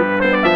Música